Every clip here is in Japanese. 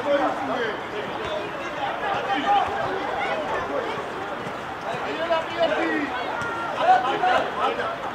Thank you.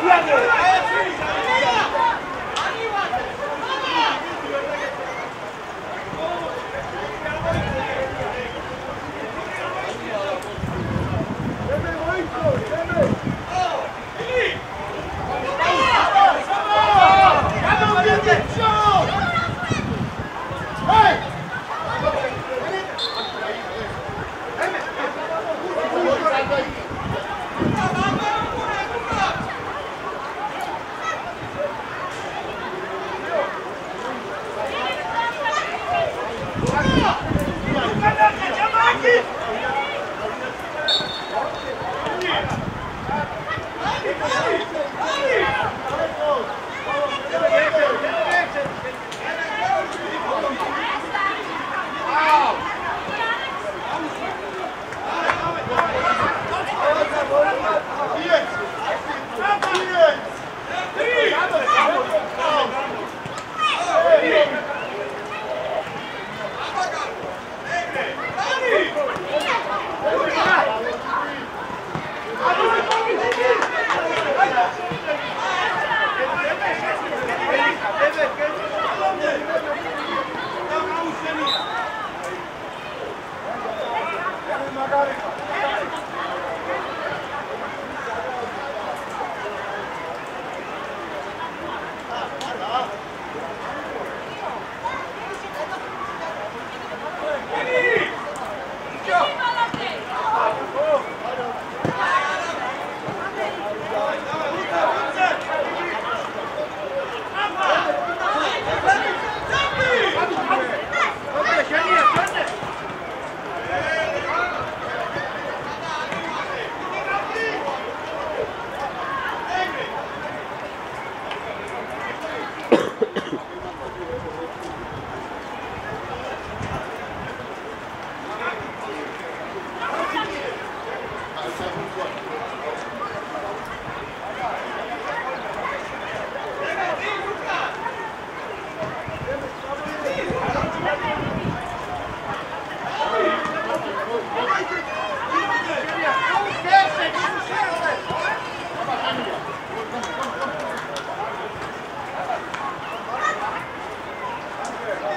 E aí?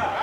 あ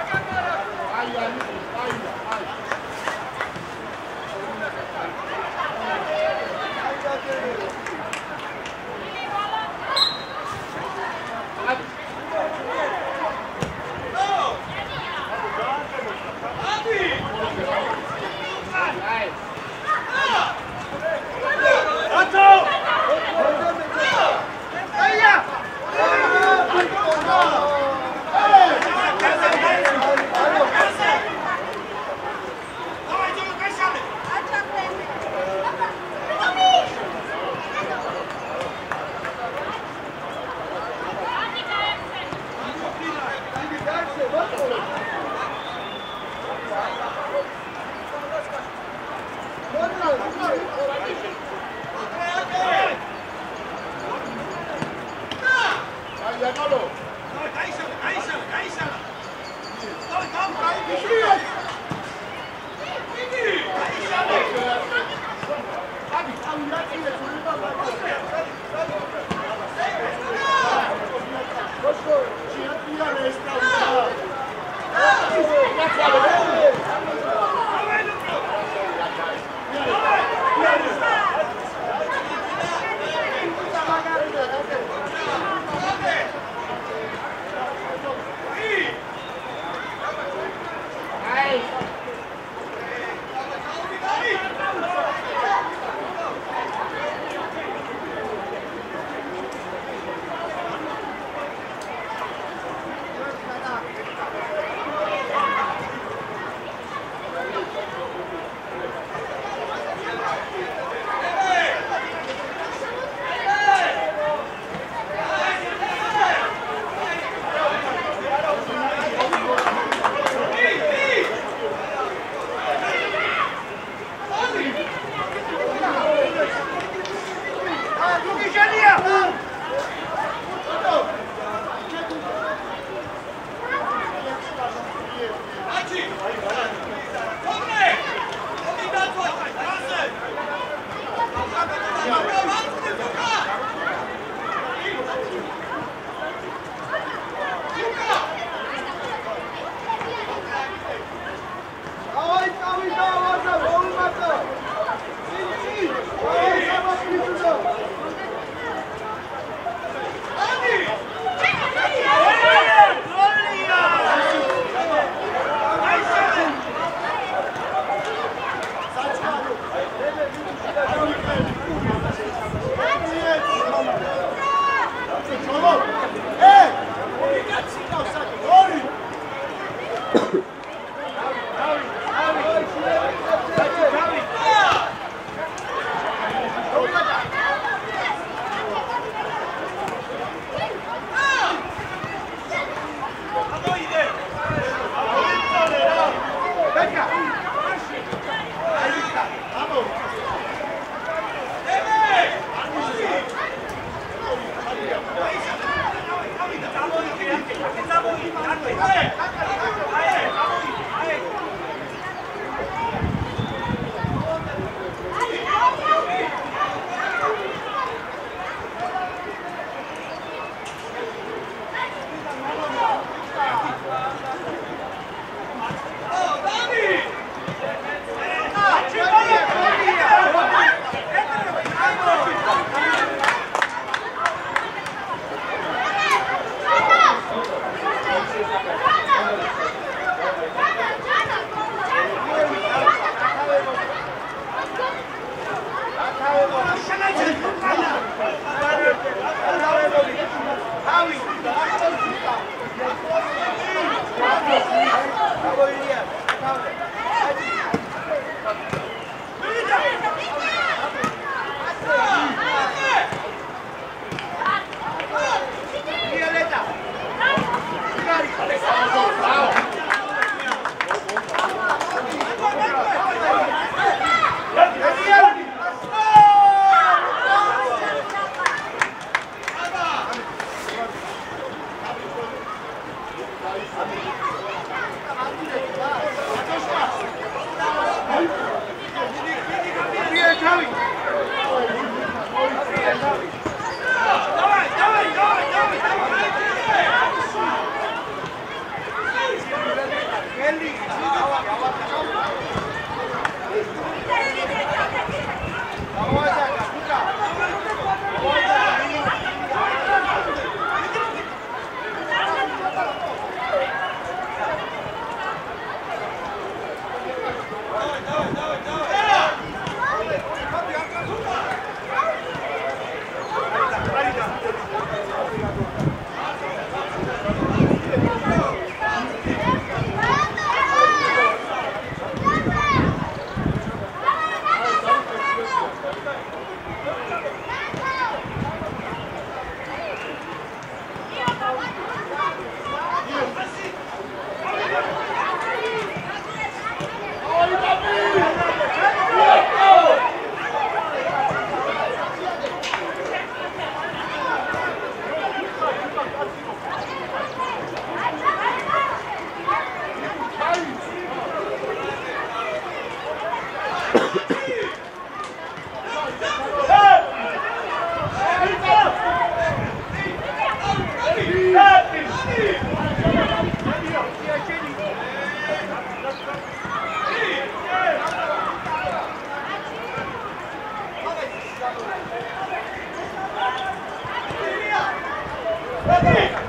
Vem